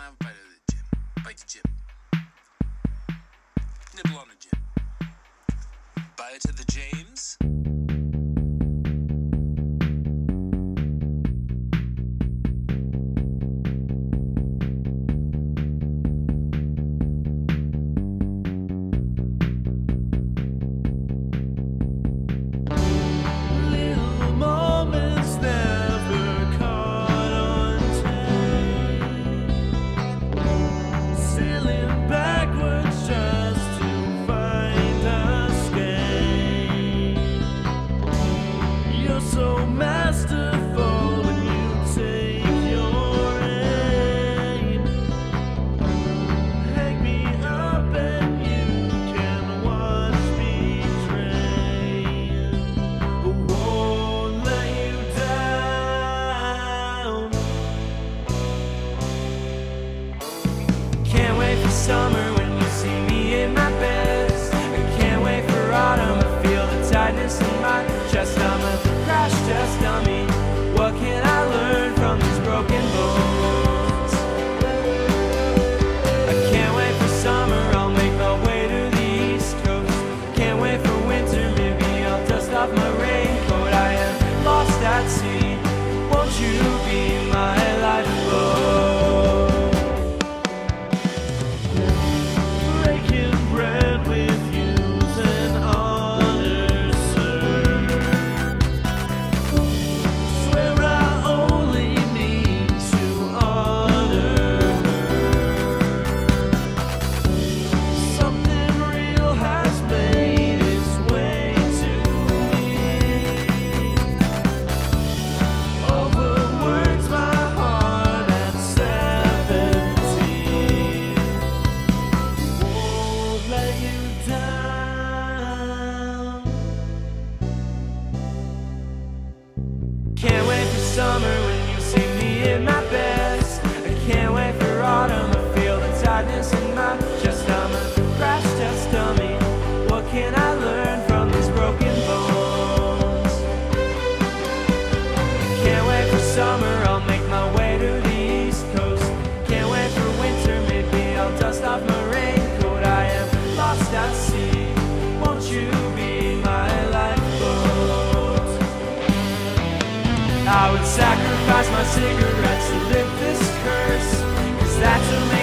find right to the gym. Bite the gym. Nibble on the gym. Bite it to the James. summer when I would sacrifice my cigarettes to lift this curse Cause that's amazing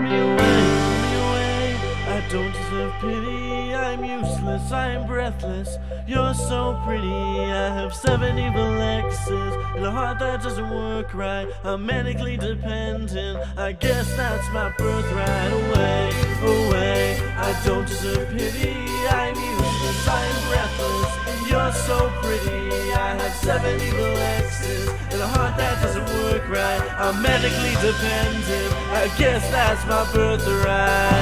me away, pull me away. I don't deserve pity, I'm useless, I'm breathless. You're so pretty, I have seven evil exes. And a heart that doesn't work right, I'm manically dependent. I guess that's my birthright. Away, away, I don't deserve pity, I'm useless, I'm breathless. And you're so pretty, I have seven evil exes. And a heart that doesn't work right. I'm medically dependent. I guess that's my birthright.